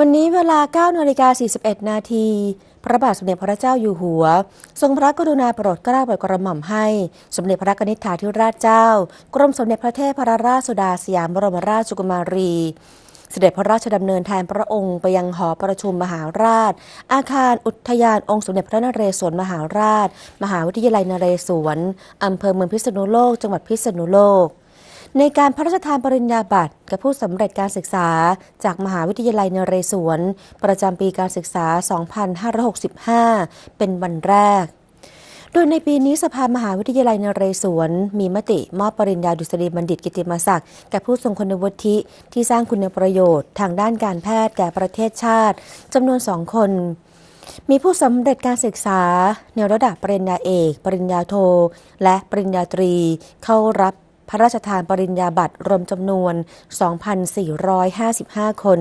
วันนี้เวลา9นาฬิกา41 นาที พระบาทสมเด็จพระเจ้าอยู่หัว ทรงพระกรุณาโปรดเกล้าโปรดกระหม่อมให้ สมเด็จพระนิธิถาธิราชเจ้า กรมสมเด็จพระเทพรราชสุดาสยามบรมราชกุมารี เสด็จพระราชดำเนินแทนพระองค์ไปยังหอประชุมมหาราช อาคารอุทยานองค์สมเด็จพระนเรศวรมหาราช มหาวิทยาลัยนเรศวรอำเภอเมืองพิษณุโลก จังหวัดพิษณุโลก ในการพระราชทานปริญญาบัตรกับผู้สำเร็จการศึกษา จากมหาวิทยาลัยนเรศวร ประจำปีการศึกษา 2565 เป็นวันแรก โดยในปีนี้สภามหาวิทยาลัยนเรศวร มีมติมอบปริญญาดุษฎีบัณฑิตกิติมศักดิ์แก่ผู้ทรงคุณวุฒิที่สร้างคุณประโยชน์ ทางด้านการแพทย์แก่ประเทศชาติจำนวนสองคนมีผู้สำเร็จการศึกษาในระดับปริญญาเอก ปริญญาโท และปริญญาตรี เข้ารับ พระราชทานปริญญาบัตรรวมจำนวน 2,455 คน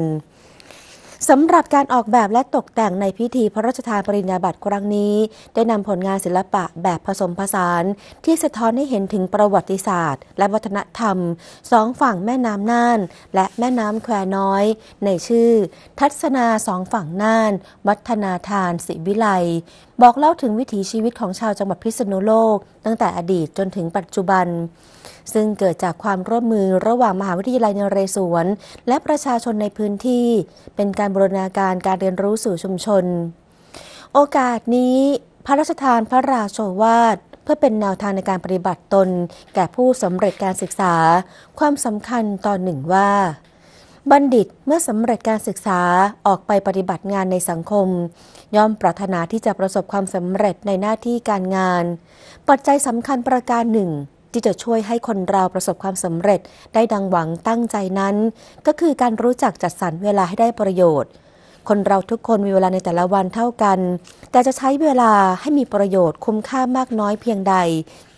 สำหรับการออกแบบและตกแต่งในพิธีพระราชทานปริญญาบัตรครั้งนี้ ได้นำผลงานศิลปะแบบผสมผสาน ที่สะท้อนให้เห็นถึงประวัติศาสตร์ และวัฒนธรรมสองฝั่งแม่น้ำน่าน และแม่น้ำแควน้อย ในชื่อ ทัศนาสองฝั่งน่าน วัฒนาทานศิวิไลบอกเล่าถึงวิถีชีวิตของชาวจังหวัดพิษณุโลก ตั้งแต่อดีตจนถึงปัจจุบัน ซึ่งเกิดจากความร่วมมือระหว่างมหาวิทยาลัยนเรศวร และประชาชนในพื้นที่ เป็นการบูรณาการการเรียนรู้สู่ชุมชน โอกาสนี้พระราชทานพระราโชวาทเพื่อเป็นแนวทางในการปฏิบัติตน แก่ผู้สำเร็จการศึกษา ความสำคัญตอนหนึ่งว่า บัณฑิตเมื่อสำเร็จการศึกษาออกไปปฏิบัติงานในสังคม ย่อมปรารถนาที่จะประสบความสำเร็จในหน้าที่การงาน ปัจจัยสำคัญประการหนึ่ง ที่จะช่วยให้คนเราประสบความสำเร็จได้ดังหวังตั้งใจนั้น ก็คือการรู้จักจัดสรรเวลาให้ได้ประโยชน์ คนเราทุกคนมีเวลาในแต่ละวันเท่ากัน แต่จะใช้เวลาให้มีประโยชน์คุ้มค่ามากน้อยเพียงใด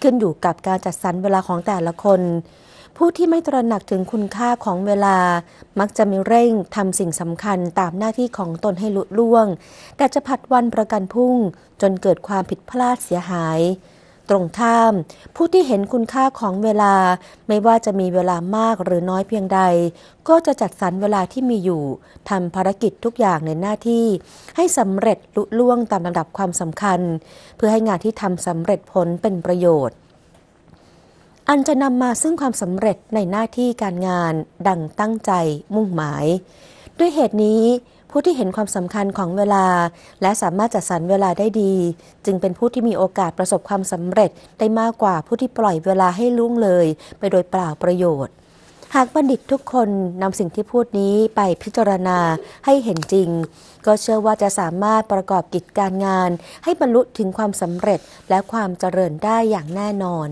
ขึ้นอยู่กับการจัดสรรเวลาของแต่ละคน ผู้ที่ไม่ตระหนักถึงคุณค่าของเวลา มักจะมีเร่งทำสิ่งสำคัญตามหน้าที่ของตนให้ลุล่วง แต่จะผัดวันประกันพุ่งจนเกิดความผิดพลาดเสียหาย ตรงข้าม ผู้ที่เห็นคุณค่าของเวลา ไม่ว่าจะมีเวลามากหรือน้อยเพียงใด ก็จะจัดสรรเวลาที่มีอยู่ทำภารกิจทุกอย่างในหน้าที่ ให้สำเร็จลุล่วงตามลำดับความสำคัญ เพื่อให้งานที่ทำสำเร็จผลเป็นประโยชน์อันจะนำมาซึ่งความสำเร็จในหน้าที่การงานดังตั้งใจมุ่งหมาย ด้วยเหตุนี้ ผู้ที่เห็นความสำคัญของเวลา และสามารถจัดสรรเวลาได้ดี จึงเป็นผู้ที่มีโอกาสประสบความสำเร็จได้มากกว่าผู้ที่ปล่อยเวลาให้ล่วงเลย ไปโดยเปล่าประโยชน์ หากบัณฑิตทุกคนนำสิ่งที่พูดนี้ไปพิจารณาให้เห็นจริง ก็เชื่อว่าจะสามารถประกอบกิจการงาน ให้บรรลุถึงความสำเร็จและความเจริญได้อย่างแน่นอน